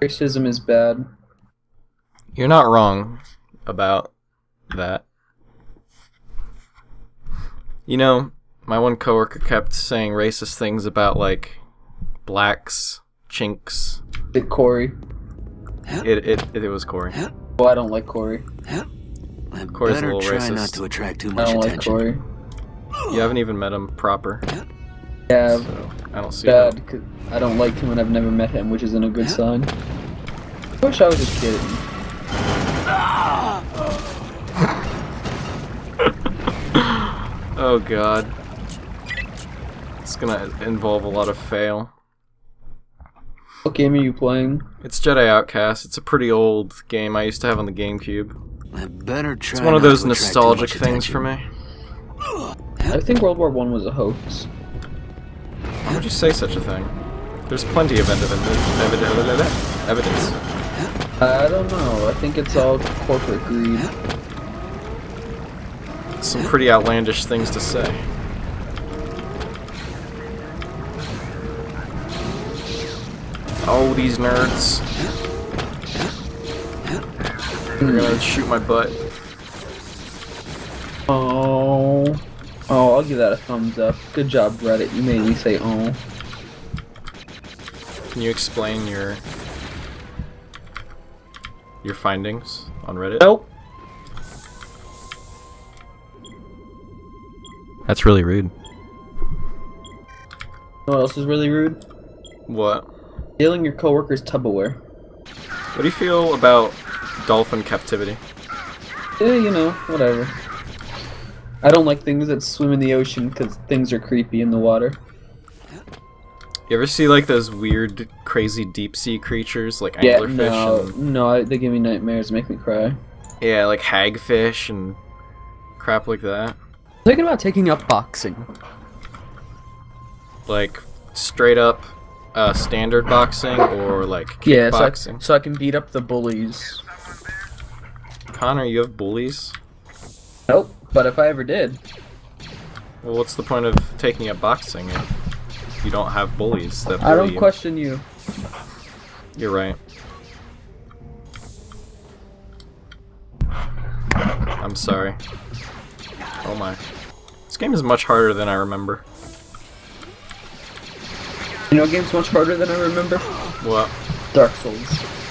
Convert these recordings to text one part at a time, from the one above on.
Racism is bad. You're not wrong about that. You know, my one coworker kept saying racist things about like blacks, chinks. Dick Corey. It it it, was Corey. Well, I don't like Corey. I Corey's a better little try racist. not to attract too much I much don't like attention. Corey. You haven't even met him proper, Yeah, so I don't see bad. that. 'cause I don't like him and I've never met him, which isn't a good sign. I wish I was a kid. Oh god. It's gonna involve a lot of fail. What game are you playing? It's Jedi Outcast. It's a pretty old game I used to have on the GameCube. I better try It's one of those to attract too nostalgic things attention. for me. I think World War One was a hoax. Why would you say such a thing? There's plenty of evidence. I don't know. I think it's all corporate greed. Some pretty outlandish things to say. Oh, these nerds. They're gonna shoot my butt. Oh. Oh, I'll give that a thumbs up. Good job, Reddit. You made me say oh. Can you explain your your findings on Reddit? Nope. That's really rude. You what else is really rude? What? Stealing your coworker's Tupperware. What do you feel about dolphin captivity? Yeah, you know, whatever. I don't like things that swim in the ocean because things are creepy in the water. You ever see like those weird, crazy deep sea creatures like Yeah, anglerfish no, and no, they give me nightmares, make me cry. yeah, like hagfish and crap like that? Thinking about taking up boxing. Like straight up uh, standard boxing or like Yeah, so I, so I can beat up the bullies. Connor, you have bullies. Nope, but if I ever did, Well, what's the point of taking up boxing if you don't have bullies that bully I don't question you. You're right. I'm sorry. Oh my. This game is much harder than I remember. You know, game's much harder than I remember. What? Dark Souls.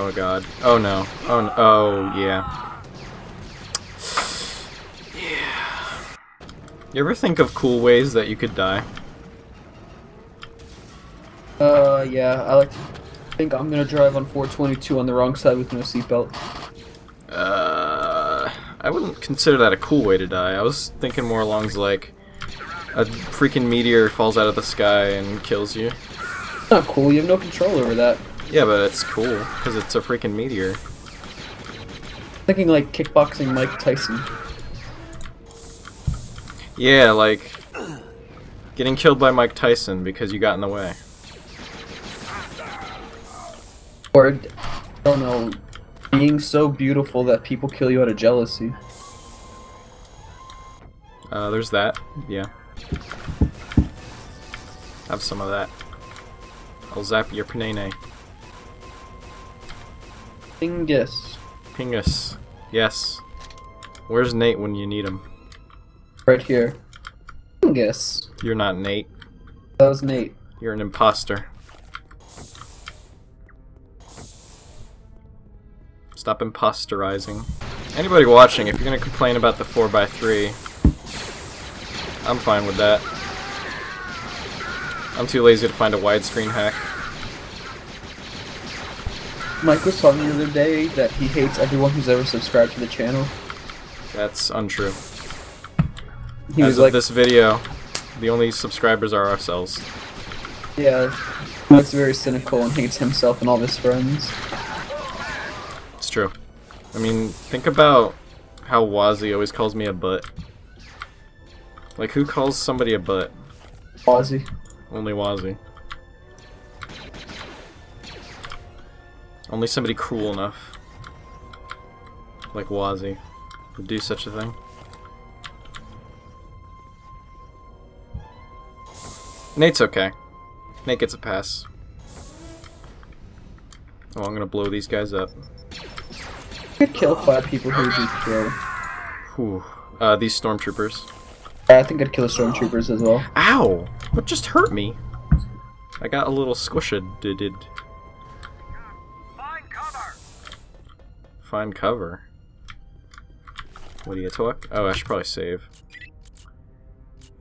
Oh god. Oh no. Oh no. Oh yeah. Yeah. You ever think of cool ways that you could die? Uh, yeah, I like to think I'm gonna drive on 422 on the wrong side with no seatbelt. Uh, I wouldn't consider that a cool way to die. I was thinking more along like a freaking meteor falls out of the sky and kills you. Not cool, you have no control over that. Yeah, but it's cool because it's a freaking meteor. Thinking like kickboxing Mike Tyson. Yeah, like getting killed by Mike Tyson because you got in the way. Or, I don't know, being so beautiful that people kill you out of jealousy. Uh, there's that. Yeah. Have some of that. I'll zap your panene. Dingus. Pingus. Yes. Where's Nate when you need him? Right here. Dingus. You're not Nate. That was Nate. You're an imposter. Stop imposterizing. Anybody watching, if you're gonna complain about the 4x3, I'm fine with that. I'm too lazy to find a widescreen hack. Mike was talking the other day that he hates everyone who's ever subscribed to the channel. That's untrue. He As was of like, this video, the only subscribers are ourselves. yeah, Mike's very cynical and hates himself and all his friends. It's true. I mean, think about how Wazzy always calls me a butt. Like, who calls somebody a butt? Wazzy. Only Wazzy. Only somebody cruel enough. Like Wazzy. Would do such a thing. Nate's okay. Nate gets a pass. Oh, I'm gonna blow these guys up. You could kill five people who would be. Whew. Uh, these stormtroopers. I think I'd kill the stormtroopers as well. Ow! What just hurt me? I got a little squished. Find cover. What do you talk? Oh, I should probably save.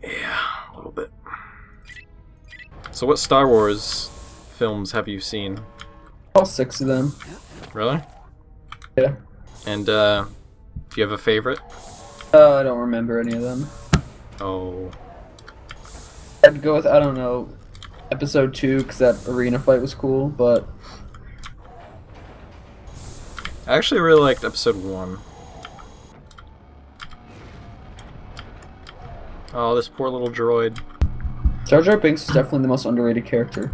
Yeah, a little bit. So, what Star Wars films have you seen? All six of them. Really? Yeah. And uh, do you have a favorite? Uh, I don't remember any of them. Oh, I'd go with I don't know, episode two because that arena fight was cool. But I actually really liked episode one. Oh, this poor little droid. Jar Jar Binks is definitely the most underrated character.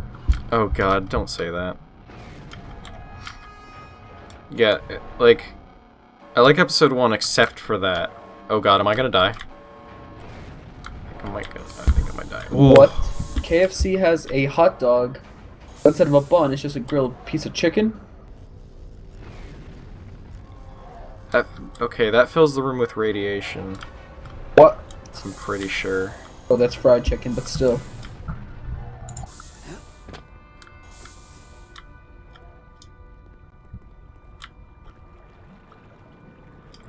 Oh god, don't say that. Yeah, like, I like episode one except for that. Oh god, am I gonna die? I think I might, go, I think I might die. What? KFC has a hot dog. Instead of a bun, it's just a grilled piece of chicken. That, okay, that fills the room with radiation. What? I'm pretty sure. Oh, that's fried chicken, but still.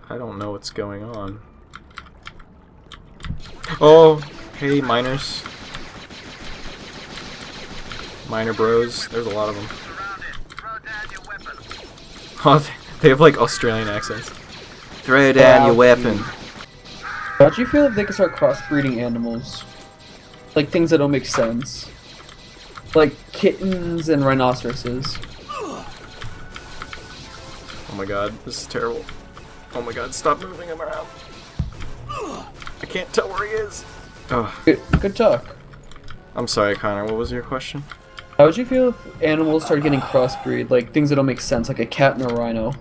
I don't know what's going on. Oh, hey, miners. Miner bros. There's a lot of them. Surrounded. Throw down your weapon. Oh, they- they have like Australian accents. Throw down your weapon. How do you feel if they could start crossbreeding animals? Like things that don't make sense. Like kittens and rhinoceroses. Oh my god, this is terrible. Oh my god, stop moving him around. I can't tell where he is. Oh, Good, good talk. I'm sorry, Connor. What was your question? How would you feel if animals started getting crossbreed? Like things that don't make sense, like a cat and a rhino.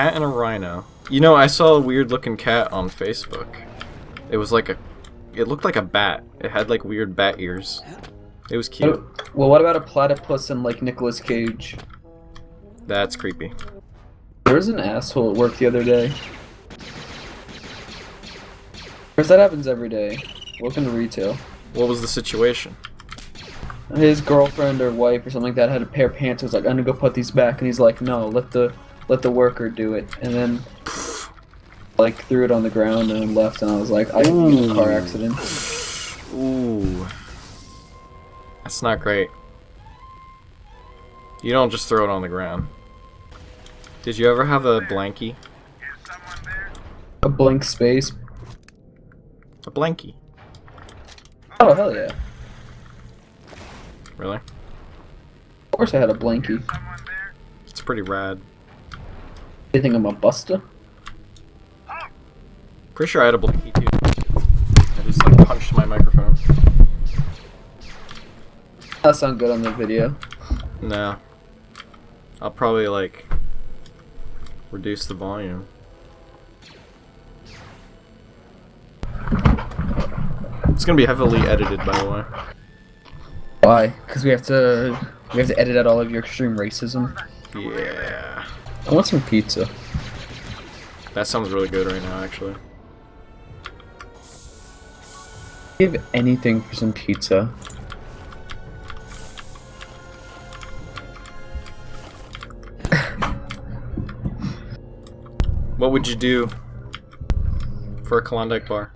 Cat and a rhino. You know, I saw a weird looking cat on Facebook. It was like a. It looked like a bat. It had like weird bat ears. It was cute. Well, what about a platypus and like Nicolas Cage? That's creepy. There was an asshole at work the other day. Because that happens every day. Welcome to retail. What was the situation? His girlfriend or wife or something like that had a pair of pants. Was like, I'm gonna go put these back, and he's like, No, let the let the worker do it. And then like threw it on the ground and left. And I was like, I in a car accident. Ooh. That's not great. You don't just throw it on the ground. Did you ever have a blankie? Is someone there? A blank space. A blankie? Oh hell yeah! Really? Of course I had a blankie. It's pretty rad. You think I'm a buster? Pretty sure I had a blankie too. I just like punched my microphone. That sound good on the video. Nah. I'll probably like reduce the volume. It's gonna be heavily edited by the way. Why? Because we have to we have to edit out all of your extreme racism. Yeah. I want some pizza. That sounds really good right now actually. Give anything for some pizza. What would you do for a Klondike bar?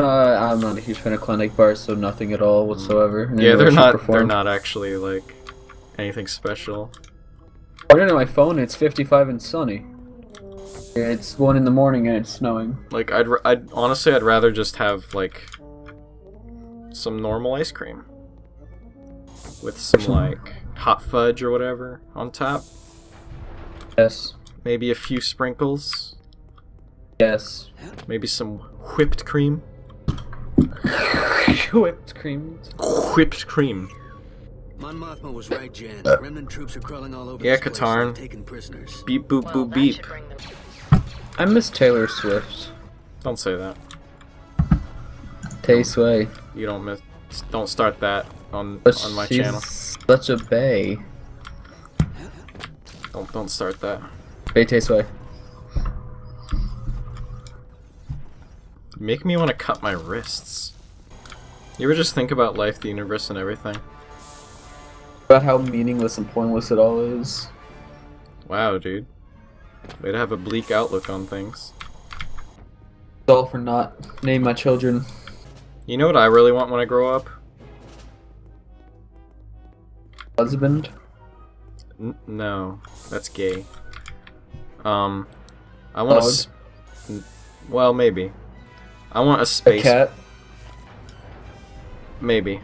Uh, I'm not a huge fan of Klondike bars, so nothing at all whatsoever. in Yeah, they're not they're not actually like anything special. I looked at my phone. It's 55 and sunny. It's one in the morning and it's snowing. Like I'd I'd honestly I'd rather just have like some normal ice cream with some like hot fudge or whatever on top. Yes. Maybe a few sprinkles. Yes. Maybe some whipped cream. Whipped cream. Whipped cream. Mon Mothma was right, Jan. Uh, Remnant troops are crawling all over Yeah, this Katarn. taking prisoners. Beep boop Well, boop beep. should bring them I miss Taylor Swift. Don't say that. Tay Sway. You don't miss. Don't start that on But on my she's channel. such a bay. Don't don't start that. Bay tastes way. You make me want to cut my wrists. You ever just think about life, the universe, and everything? About how meaningless and pointless it all is. Wow, dude. Way to have a bleak outlook on things. It's all for not name my children. You know what I really want when I grow up? Husband. N- no, that's gay. Um, I want a. Dog. s- n- Well, maybe. I want a space. A cat. Maybe.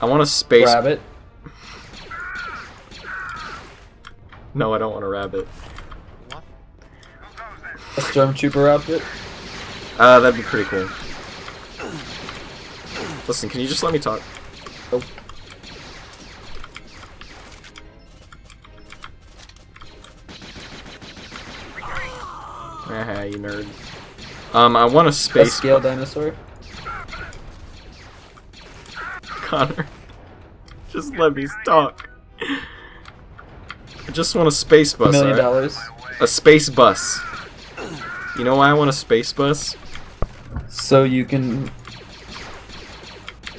I want a space. Rabbit. No, I don't want a rabbit. A stormtrooper outfit. Uh, that'd be pretty cool. Listen, can you just let me talk? Nope. Haha, you nerd. Um, I want a A space. scale dinosaur. Connor. Just let me talk. I just want a space A bus, million alright? dollars. A space bus. You know why I want a space bus? So you can.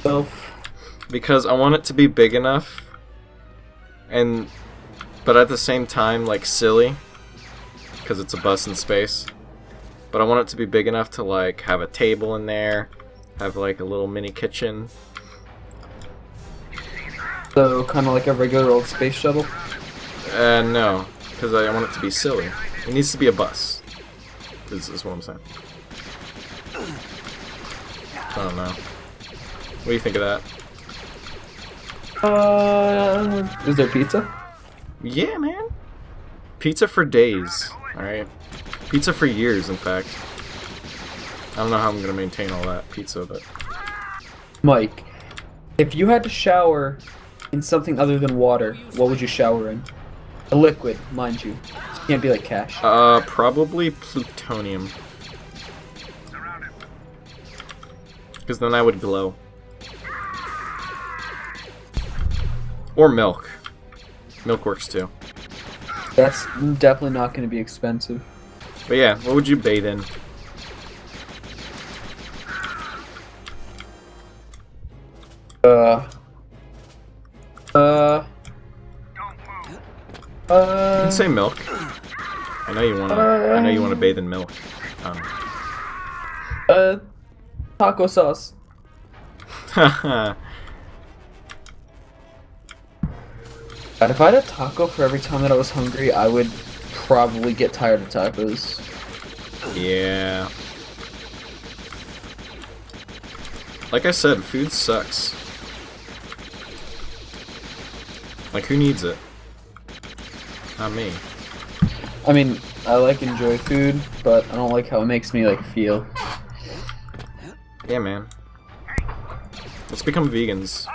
Oh, Because I want it to be big enough and but at the same time like silly because it's a bus in space. But I want it to be big enough to like have a table in there, have like a little mini kitchen. so kind of like a regular old space shuttle. Uh no, cuz I want it to be silly. It needs to be a bus. Is, is what I'm saying. I don't know. What do you think of that? Uh, is there pizza? Yeah, man. Pizza for days. Alright. Pizza for years, in fact. I don't know how I'm gonna maintain all that pizza, but. Mike, if you had to shower in something other than water, what would you shower in? A liquid, mind you. It can't be like cash. Uh, probably plutonium. Because then I would glow. Or milk. Milk works too. That's definitely not going to be expensive. But yeah, what would you bathe in? Uh. Uh. Don't. You Uh. can say milk. I know you wanna. I know you wanna bathe in milk. Um, Uh. Taco sauce. haha. If I had a taco for every time that I was hungry, I would probably get tired of tacos. Yeah. Like I said, food sucks. Like, who needs it? Not me. I mean, I like enjoy food, but I don't like how it makes me like feel. Yeah, man. Let's become vegans.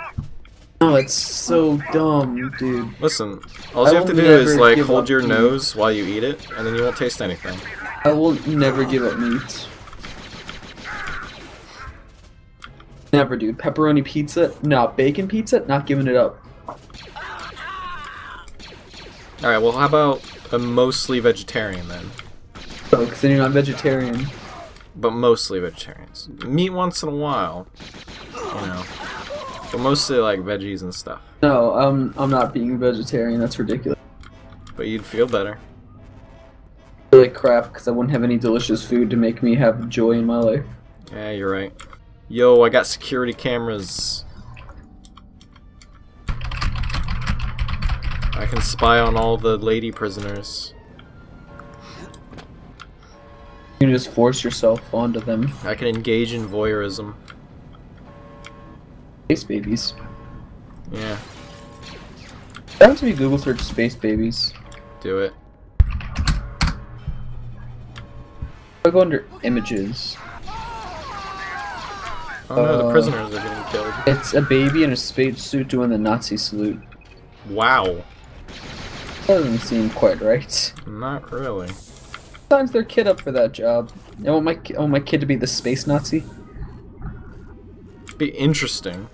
Oh, it's so dumb, dude. Listen, all I you have to do is, like, hold your meat. nose while you eat it, and then you won't taste anything. I will never give up meat. Never, dude. Pepperoni pizza? No. Bacon pizza? Not giving it up. Alright, well, how about a mostly vegetarian then? Oh, because then you're not vegetarian. But mostly vegetarians. Meat once in a while, you know. But mostly, like, veggies and stuff. No, um, I'm not being a vegetarian. That's ridiculous. But you'd feel better. Really crap, because I wouldn't have any delicious food to make me have joy in my life. Yeah, you're right. Yo, I got security cameras. I can spy on all the lady prisoners. You can just force yourself onto them. I can engage in voyeurism. Space babies. Yeah, That to be Google search space babies. do it. I go under images. Oh no, the Uh, prisoners are getting killed. It's a baby in a space suit doing the Nazi salute. Wow. That doesn't seem quite right. Not really. Signs their kid up for that job. I want my ki- I want my kid to be the space Nazi. be interesting.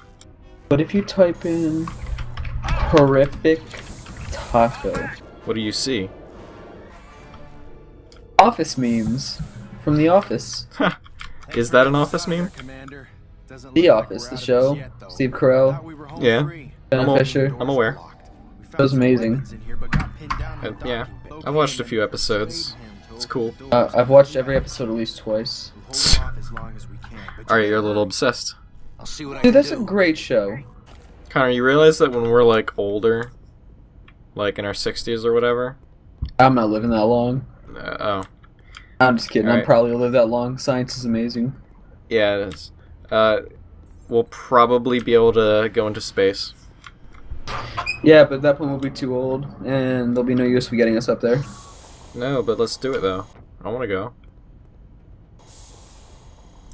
But if you type in horrific taco, What do you see? office memes from The Office. Is that an office meme? The Office, the show. Steve Carell, Yeah. Jenna I'm, Fischer. I'm aware. That was amazing. Uh, yeah. I've watched a few episodes. It's cool. Uh, I've watched every episode at least twice. Alright, you're a little obsessed. I'll see what I Dude, that's a great show. Connor, you realize that when we're like older, like in our 60s or whatever? I'm not living that long. Uh, oh. I'm just kidding. I'm probably gonna live that long. Science is amazing. Yeah, it is. Uh, we'll probably be able to go into space. Yeah, but at that point we'll be too old, and there'll be no use for getting us up there. No, but let's do it though. I want to go.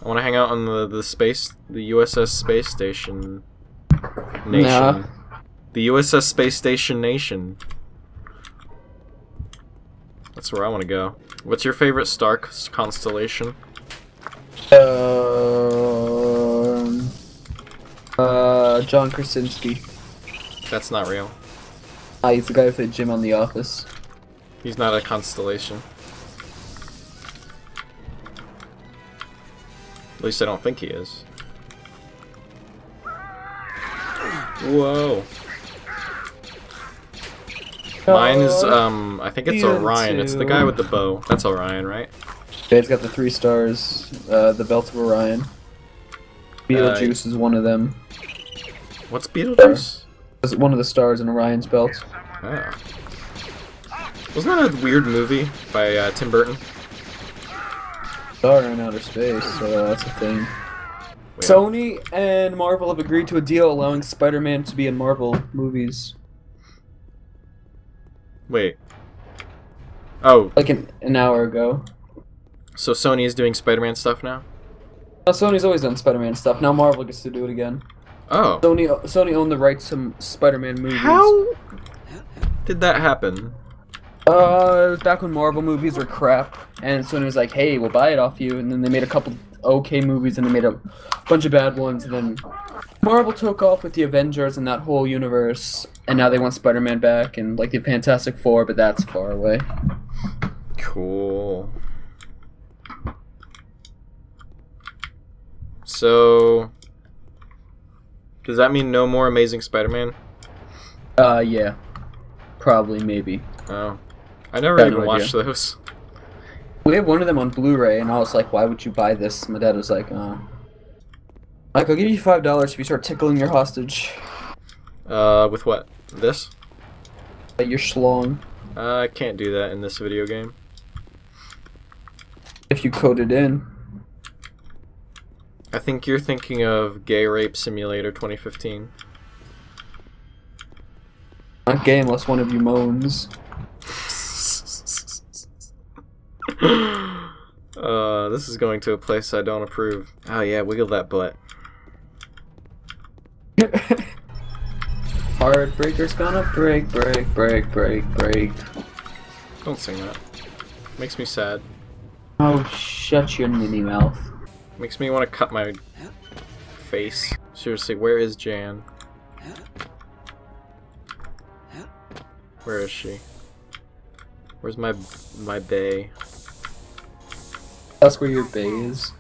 I want to hang out on the the space, the USS Space Station Nation. Nah. The USS Space Station Nation. That's where I want to go. What's your favorite star constellation? Um, uh, John Krasinski. That's not real. Ah, he's the guy with the Jim on The Office. He's not a constellation. At least I don't think he is. Whoa. Mine is, um, I think it's Orion. It's the guy with the bow. That's Orion, right? Yeah, he's got the three stars, uh, the Belt of Orion. Beetlejuice is one of them. What's Beetlejuice? It's one of the stars in Orion's belt. Oh. Wasn't that a weird movie by uh, Tim Burton? Star in outer space, so that's a thing. Wait, Sony and Marvel have agreed to a deal allowing Spider-Man to be in Marvel movies. Wait. Oh, Like an, an hour ago. so Sony is doing Spider-Man stuff now? Now, Sony's always done Spider-Man stuff. Now Marvel gets to do it again. Oh. Sony Sony owned the rights to Spider-Man movies. How did that happen? Uh, it was back when Marvel movies were crap, and Sony was like, "Hey, we'll buy it off you." And then they made a couple okay movies, and they made a bunch of bad ones, and then Marvel took off with the Avengers and that whole universe, and now they want Spider-Man back and like the Fantastic Four, but that's far away. Cool. So, does that mean no more Amazing Spider-Man? Uh, yeah, probably, maybe. Oh, I never even no watched idea. those. We have one of them on Blu-ray, and I was like, "Why would you buy this?" My dad was like, "Uh." Like, I'll give you five dollars if you start tickling your hostage. Uh, with what? This? Uh, Your schlong. Uh, I can't do that in this video game. If you code it in. I think you're thinking of Gay Rape Simulator 2015. Not gay unless one of you moans. uh, this is going to a place I don't approve. Oh yeah, wiggle that butt. Heartbreaker's gonna break, break, break, break, break. Don't sing that. Makes me sad. Oh, shut your ninny mouth. Makes me want to cut my face. Seriously, where is Jan? Where is she? Where's my my bay? That's where your bay is.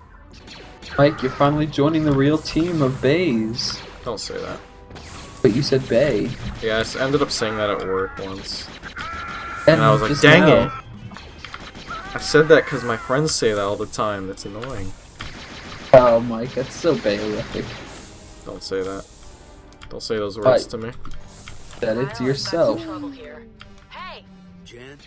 Mike, you're finally joining the real team of bays. Don't say that. But you said bay. Yeah, I ended up saying that at work once. And, And I was like, dang now- it. I said that because my friends say that all the time. That's annoying. Oh, Mike, that's so bailific. Don't say that. Don't say those words I- to me. That it to yourself. Here. Hey, Jan,